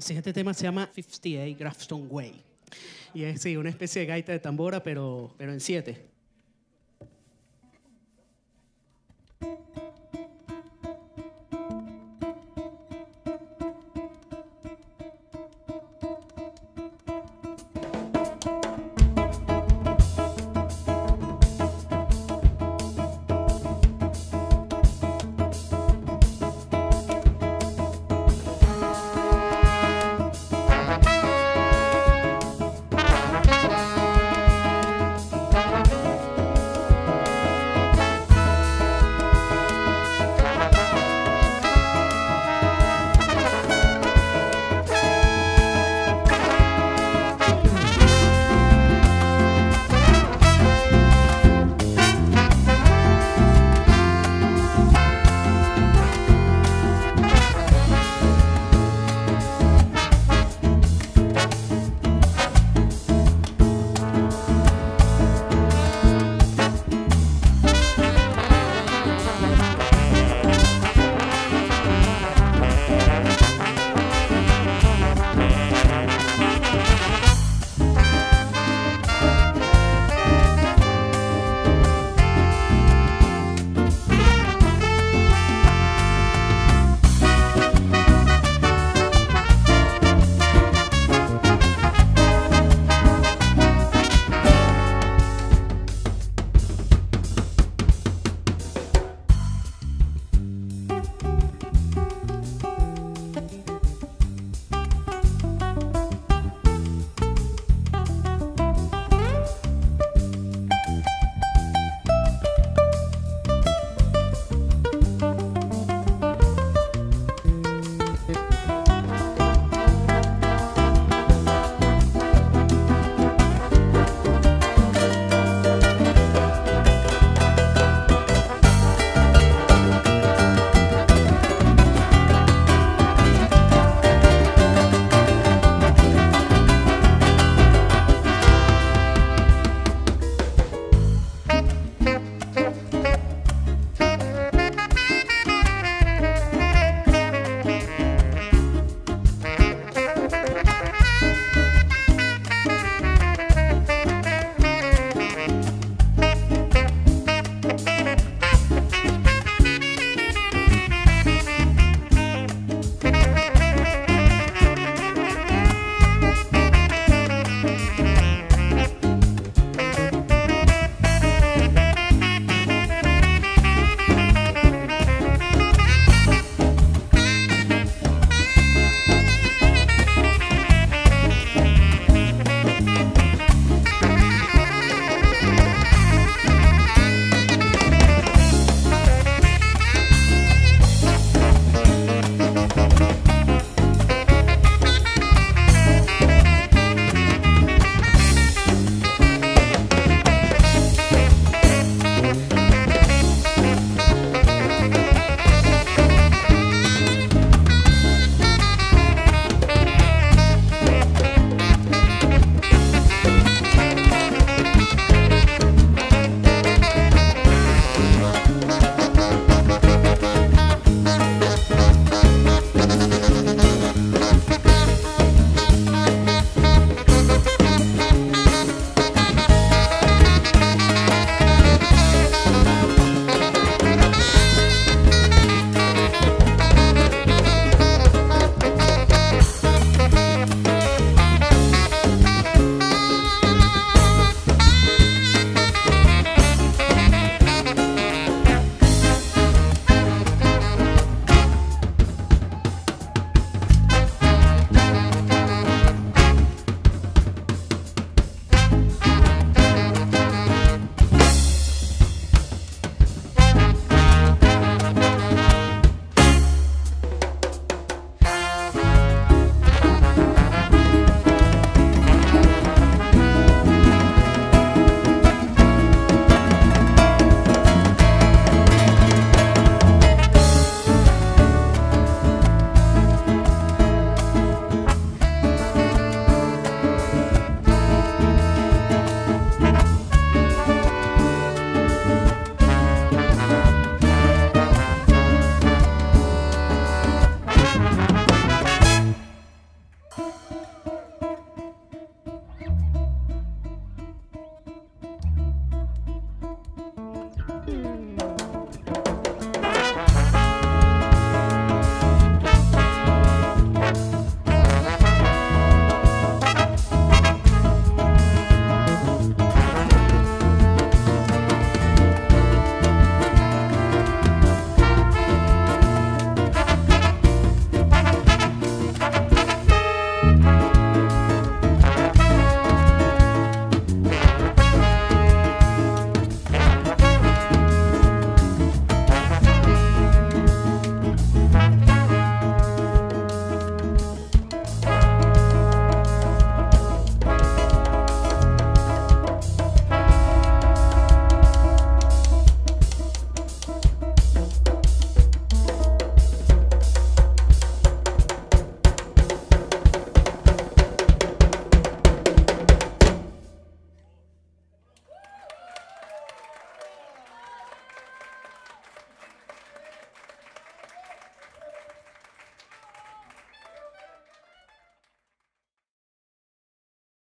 El siguiente tema se llama 58 Grafton Way. Y es sí, una especie de gaita de tambora, pero, pero en siete.